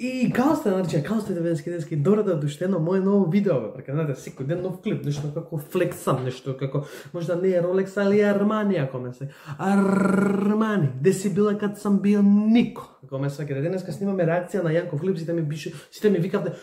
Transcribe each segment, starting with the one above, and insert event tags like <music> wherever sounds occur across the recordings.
И као сте, нарече, као сте 90 дески, добро да доште на моје ново видео, бе, прека, знаете, секој ден нов клип, нешто како флексам, нешто како, можда не е Rolex, али Armani, ако ме се. Армани, де си била кад сам бил Нико, како ме сваќате. Денеска снимаме реакција на Јанко клип, сите ми бише, сите ми викавте,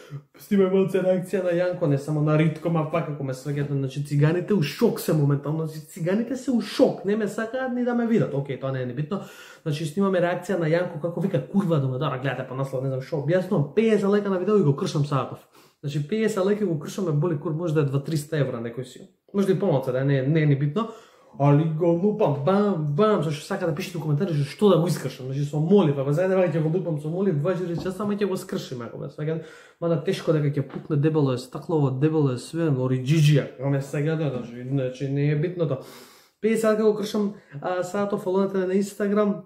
снимај малце реакција на Јанко, не само на Ритко, ма пак како ме сваќате, значи циганите у шок се моментално, значи циганите се у шок, не ме сакаат ни да ме видат, Океј, тоа не е небитно. Значи снимаме реакција на Јанко како вика курва дома, дара гледате по наслов, не знам што, објаснувам 50 лека на видео и го кршам саков. Значи 50 лека го кршаме боли кур, може да е 2-300 евра некој си. Може да и помалку, да не, не е ни битно. Али го лупам, бам, бам, зашто сака да пишете у коментари што да го искршам. Значи со молив, па заедно ќе го лупам со молив, 24 часа, само ќе го скршим ако ме сега, Мада тешко дека ќе пукне дебело е стаклово, дебело е све, ориджиджија. Ако ме сега да, значи, значи не е битно тоа. 50 лека го кршам а, сато фолонете на Инстаграм,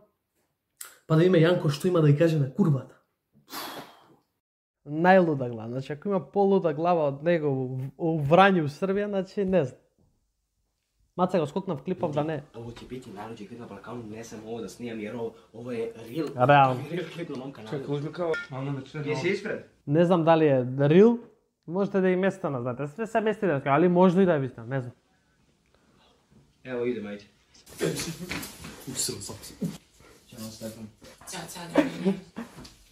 па да има Јанко што има да ја каже на курбата. Најлуда глава, значи ако има полуда глава од него у Врање у Србија, значи не знам. Маца го скокнав клипов да не. Ово ќе бити најлоџи клип на Балкану, не сам ово да снимам јер ово, ово е рил. Реал. Рил клип на мом канал. Како узлика? Мама ме чува. Јеси испред? Не знам дали е рил. Можете да и местана, знаете. Све се мести да али може и да е вистина, не знам. Ево иде мајте. Усрам сапси. Чао Стефан. Чао, чао.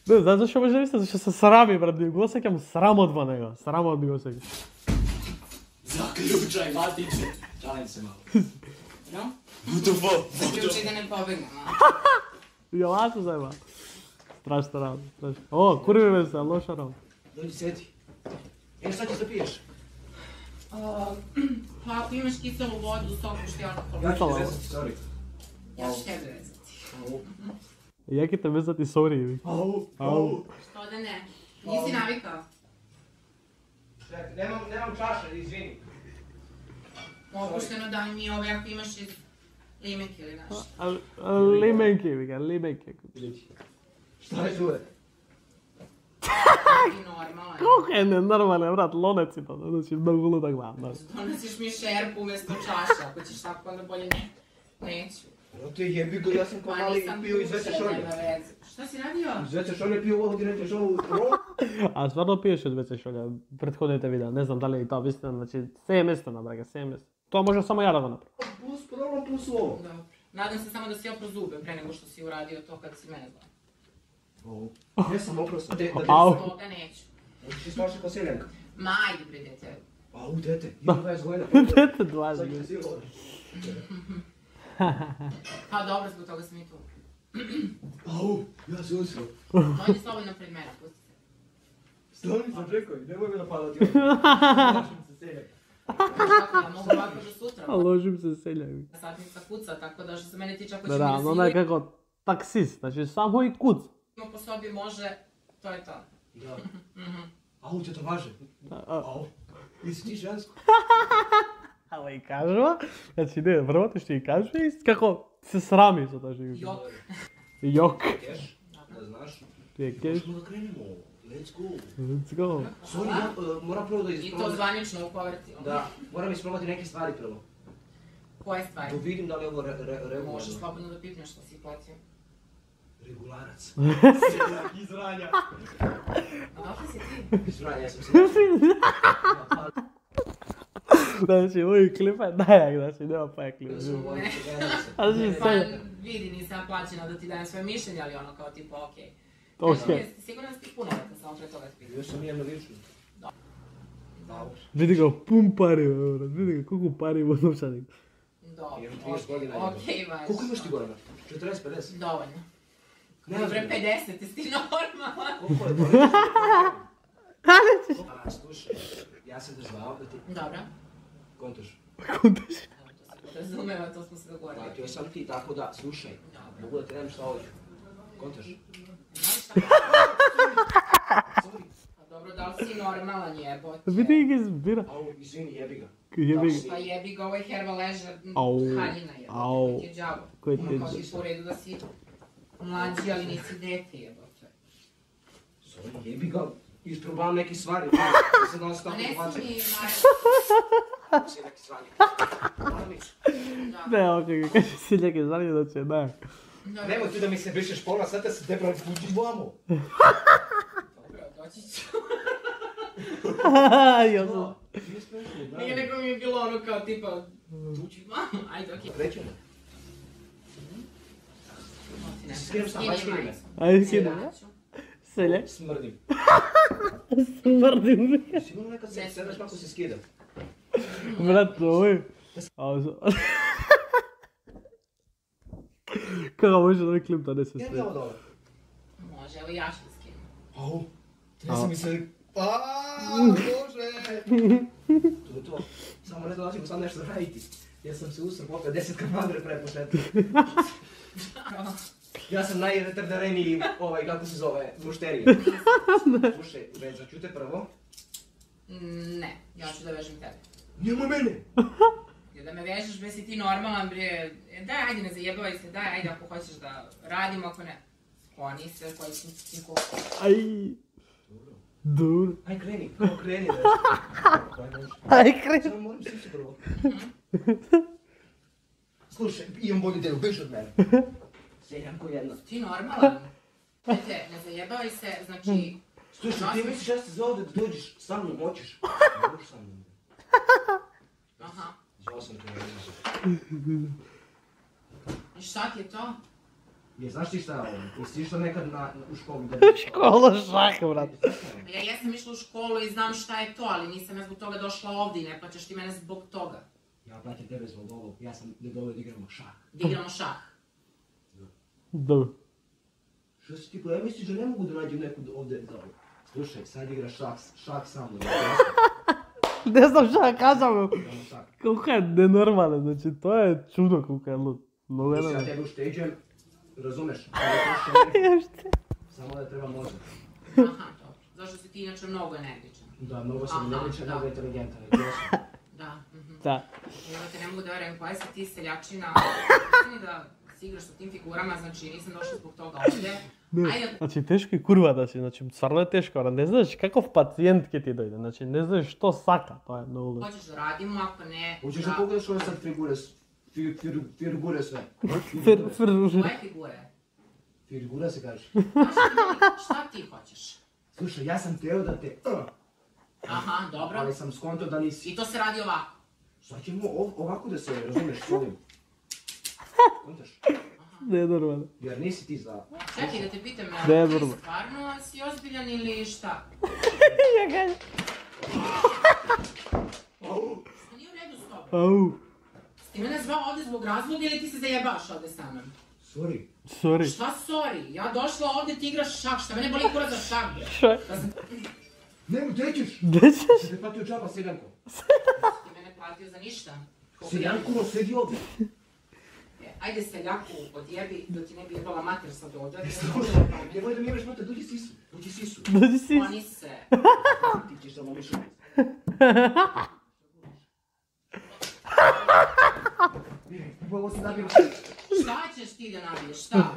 Не, знаеш зашо може да мислам? Зашо се срами, брат, го осеќам срамот во него. Срамот би го осеќам. Заклучај, матиче. Šalim se malo. <laughs> Dobro? What the fuck? Zaključi da ne pobegnem, a? <laughs> Ja lako zajma. Strašna ravna, strašna. O, kurvi me se, loša ravna. Dođi, sjeti. E, šta ćeš da piješ? <clears throat> Pa, ako imaš kiselu vodu, soku, što je ja Ja ću te vezati, sorry. Ja ću tebe vezati. <laughs> Ja ću te vezati, sorry. Au, au. Što da ne? Nisi navikao. Čekaj, nemam, nemam čaša, izvini. Opušteno daj mi ove ako imaš iz limenke ili nešto. Limenke, vi ga, limenke. Šta je? Колку е ненормален, брат, лонец има, значи многу луда глава. Донесиш ми шерпу вместо чаша, ако ќеш тако, onda bolje не. Neću. Но ти јеби го, јас сум кој мали пио из веќе шоле. Што си радио? Из веќе шоле пио овој директно шоле ро. А стварно пиеш од веќе шоле, предходните видеа, не знам дали е тоа вистина, значи се е место на брага, се е место. To može samo ja da ga napravim. Plus problem, plus ovo. Dobro. Nadam se samo da si opro zube pre nego što si uradio to kad si mene zvao. Ovo. Ja sam opro sam. Dete, dete. Au. Toga neću. Hoćeš ti ko seljenka? Ma, ajde pre dete. Au, dete. Ima 20 godina. dete 20 godina. pa dobro, zbog toga sam i tu. Au, ja se usio. On slobodno pred mene, pusti se. Slobodno sam čekao, nemoj me napadati. Slažem. Ложим се селјави. Сатница куца, така да што се мене тича кој Да, да но не како таксист, значи само и куц. Но по соби може, тоа е тоа. Да. Ау, ти тоа важе. Ау. Да, и си ти женско. <laughs> Ала и кажува, значи не, првото што и кажува и како се срами за тоа што ја. Јок. Јок. Кеш, да знаеш. Ти е кеш. Можеме да кренеме. Let's go. Let's go. Sorry, ja, uh, moram prvo da isprobati. I to zvanično u povrti. Da, moram isprobati neke stvari prvo. Koje stvari? Da vidim da li je ovo re, re. Možeš slobodno da pipneš što si platio. Regularac. Seljak <laughs> <laughs> iz Ranja. Si ti? Iz Ranja, ja sam si <laughs> Znači, moj klip je najak, znači, nema znači, pa je znači, sad... Vidi, nisam plaćena da ti dajem svoje mišljenje, ali ono kao tipo, okej. Okay. To je. Sigurno si puno da sam pre toga spijem. Još sam jedno više. Vidi ga, pun pari, vidi ga, koliko pari ima novčanik. Dobro, okej, okay, Koliko imaš ti godina? 40, 50? Dovoljno. Ne, pre 50, jesi ti normalan? Koliko je godina? A, pa, slušaj, ja sam te zvao da ti... Dobro. Kontaš. Pa, Kontaš? Razumeva, to smo se dogovorili. Da, to sam ti, tako da, slušaj, mogu da trenem šta hoću. Kontaš? Dobro, da li si normalan jebote? Vidi ga izbira. Au, izvini, jebi ga. Jebi ga. Pa jebi ga, ovo je Herbal Leisure haljina jebote, koji ti je džavo. Koji ti je džavo. Ono kao ti u redu da si mlađi, ali nisi dete jebote. Sorry, jebi ga, isprobavam neke stvari. Sad <laughs> ono stavno pa hvaćam. Ne <laughs> si mi, Maja. Ne, ok, kaže si neke stvari da će, da. Немој ти да ми се брешеш пола, сега те се дебра вклучи вамо. Јозо. Ние некој ми е било оно као типа, учи мамо, ајде, окей. Рече ајде скинем. Ајде скинем. Селе? Смрдим. Смрдим. Сигурно нека се седаш, малко се скидам. Брат, овој. Да Аузо. <laughs> Kako može da mi klip da ne se Ja sve? ovo dobro. Može, evo ja da skinem. Au. Tresi mi se... Aaaa, Bože! <laughs> To je to. Samo ne dolazimo sad nešto raditi. <laughs> Ja sam se usro popio deset kamadre pre početka. Ja sam najretardareniji, ovaj, kako se zove, mušterija. Slušaj, vezat ću te prvo. Mm, Ne, ja ću da vežem tebe. Nemoj mene! Jer da me vežeš, bre si ti normalan, bre. E, Daj, ajde, ne zajebavaj se, daj, ajde, ako hoćeš da radimo, ako ne. Skloni se, koji si ti ko... Aj. Dobro. Aj kreni, prvo kreni nešto. Aj, kreni. Samo moram stići prvo. Slušaj, imam bolju ideju, beži od mene. Seljam ko jedna. Ti normalan. Dajte, ne zajebavaj se, znači... Slušaj, ti misliš ja se zvao da dođeš sa mnom, hoćeš? <laughs> Dođi sa mnom. Aha. Zvao sam te na I šta ti je to? Je, znaš ti šta je ovo? Jesi išla nekad na, u školu da... Škola šaka, brate. Pa Ja jesam išla u školu i znam šta je to, ali nisam ja zbog toga došla ovdje i ne plaćaš ti mene zbog toga. Ja platim tebe zbog ovog, ja sam da dole da igramo šah. Da igramo šah. Dobro. Što si ti ja misliš da ne mogu da nađem neku ovdje za ovo? Slušaj, sad igraš šah, šah sa mnom, <laughs> <laughs> не знам што да кажам. Колку е ненормален, значи тоа е чудо колку е луд. Многу е нормален. Сега тебе уште еджем, разумеш? Само да треба мозок. Аха, тоа. Зашто си ти иначе многу енергичен. Да, многу сум енергичен, да. многу интелигентен. <laughs> Да. Да. Ја те не могу да верам која си ти селјачина. <laughs> Да се играш со тим фигурама, значи не сум дошла због тога да овде. Ајде. Значи тешко и курвата си, значи, значи стварно е тешко, ама не знаеш каков пациент ќе ти дојде, значи не знаеш што сака, тоа е многу лошо. Хочеш да радиме, ако не. Хочеш да, да. погледаш овој сад фигурес. Фигуре се. Фигуре. Фигуре се кажеш. Што ти хочеш? Слушај, јас сам тео да те... Аха, добро. Али сам сконто да не си... И то се ради ова. Што ќе му овако да се, разумеш, солим? Kontaš? <laughs> nenormalno. Jer nisi ti za... Čekaj da te pitam, Ne, jel ti normalno. stvarno si ozbiljan ili šta? <laughs> Ja ga... Šta nije u redu s tobom? Au, Ti mene zvao ovdje zbog razloga ili ti se zajebaš ovdje sa mnom? Sorry. sorry. Šta sorry? Ja došla ovdje ti igraš šah, šta mene boli kurac za šah bre? Šta? Nemo, gdje ćeš? Gdje ćeš? Te platio džaba, Seljanko. ti mene platio za ništa. Seljanko, no, sedi ovdje. Ajde seljaku odjebi, da ti ne bi jebala mater sad ovdje. nemoj da mi imaš mata, dođi sisu. Dođi sisu. Dođi si. Oni se. Ti ćeš da šuti. Ovo se nabio Šta ćeš ti da nabiješ, šta?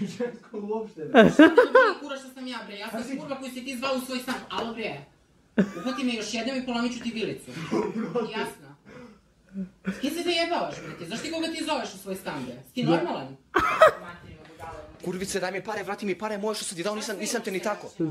žensko uopšte. Šta te boli kurac što sam ja bre? Ja sam kurva koju si ti zvao u svoj stan. Alo bre. Uhvati me još jednom i polomit ću ti vilicu. Jasno. S kim se ti? Zašto ti koga ti zoveš u svoj stan bre? Ti normalan? Kurvice, daj mi pare, vrati mi pare moje što sam ti dao, nisam, nisam te ni tako. Šta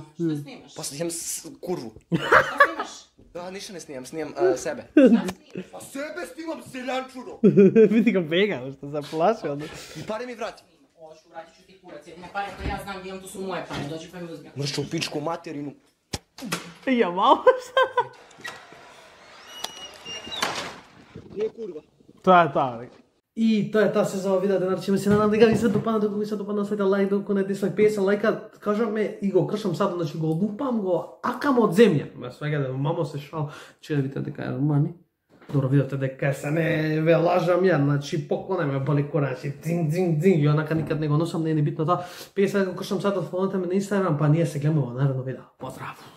snimaš? Pa snimam s- kurvu. Šta snimaš? Da, ništa ne snimam, snimam uh, sebe. Šta snimaš? Pa sebe snimam seljančuro! <laughs> Vidi ga bega, što se plaši onda. I pare mi vrati. Hoću, vratit ću ti kurac, jedine pare koje ja znam gdje imam, to su moje pare, dođi pa mi uzmi. Mršu pičku materinu. Ja malo šta? Nije kurva. To je to. I to je ta se za ovo видео, денар ќе се надам дека ви се допадна, докато ви се допадна оставите лайк, докато не дисна 50 лайка, кажаме и го кршам сад, значи го лупам, го акам од земја. Ме свега да мамо се шал, че да видите дека е мани. Добро видите дека се не ве лажам ја, значи поклоне ме боли корачи, дзинг, дзинг, дзинг, и онака никад не го носам, не е ни битно тоа. 50 лайка го кршам сад, фолнете ме на Инстаграм, па ние се гледаме во наредно видео. Поздрав!